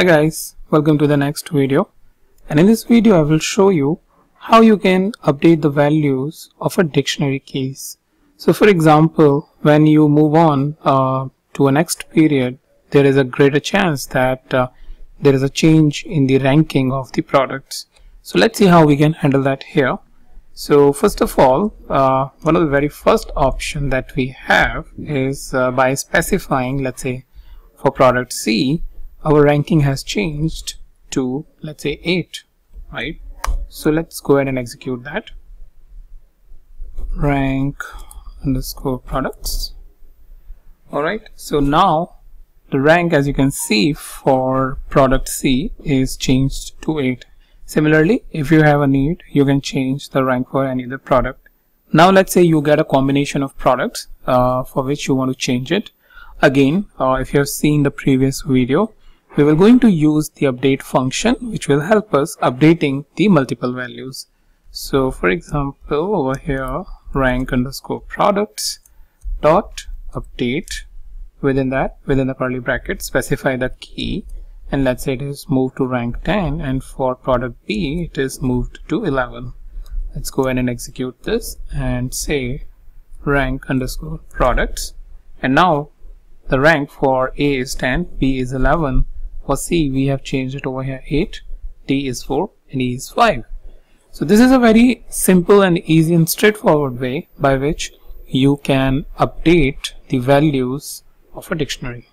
Hi guys, welcome to the next video and in this video I will show you how you can update the values of a dictionary keys. So for example, when you move on uh, to a next period, there is a greater chance that uh, there is a change in the ranking of the products. So let's see how we can handle that here. So first of all, uh, one of the very first option that we have is uh, by specifying, let's say for product C, our ranking has changed to let's say 8 right? So let's go ahead and execute that. Rank underscore products. Alright so now the rank as you can see for product C is changed to 8 similarly if you have a need you can change the rank for any other product. Now let's say you get a combination of products uh, for which you want to change it. Again uh, if you have seen the previous video we will going to use the update function which will help us updating the multiple values. So for example over here rank underscore products dot update. Within that within the curly bracket specify the key. And let's say it is moved to rank 10 and for product B it is moved to 11 let's go ahead and execute this and say rank underscore products. And now the rank for A is 10 B is 11 for C we have changed it over here. 8 D is 4 and E is 5 so this is a very simple and easy and straightforward way by which you can update the values of a dictionary